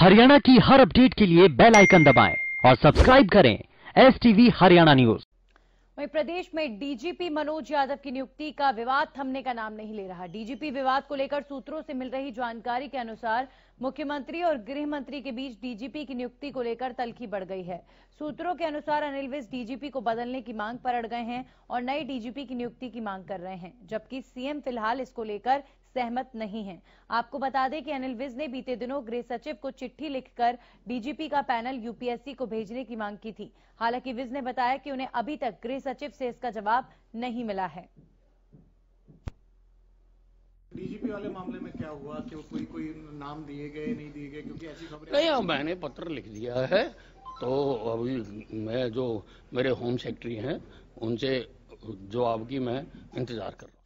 हरियाणा की हर अपडेट के लिए बेल आइकन दबाएँ और सब्सक्राइब करें एस हरियाणा न्यूज़ वहीं प्रदेश में डीजीपी मनोज यादव की नियुक्ति का विवाद थमने का नाम नहीं ले रहा। डीजीपी विवाद को लेकर सूत्रों से मिल रही जानकारी के अनुसार मुख्यमंत्री और गृह मंत्री के बीच डीजीपी की नियुक्ति को लेकर तलखी बढ़ गई है। सूत्रों के अनुसार अनिल विज डीजीपी को बदलने की मांग पर अड़ गए हैं और नए डीजीपी की नियुक्ति की मांग कर रहे हैं, जबकि सीएम फ़िलहाल इसको लेकर सहमत नहीं है। आपको बता दें कि अनिल विज ने बीते दिनों गृह सचिव को चिट्ठी लिखकर डीजीपी का पैनल यूपीएससी को भेजने की मांग की थी। हालाँकि विज ने बताया कि उन्हें अभी तक गृह सचिव से इसका जवाब नहीं मिला है। डीजीपी वाले मामले में क्या हुआ? कि वो कोई कोई नाम दिए गए नहीं दिए गए? क्योंकि ऐसी खबरें नहीं अब मैंने पत्र लिख दिया है। तो अभी मैं जो मेरे होम सेक्रेटरी हैं उनसे जवाब की मैं इंतज़ार कर रहा हूँ।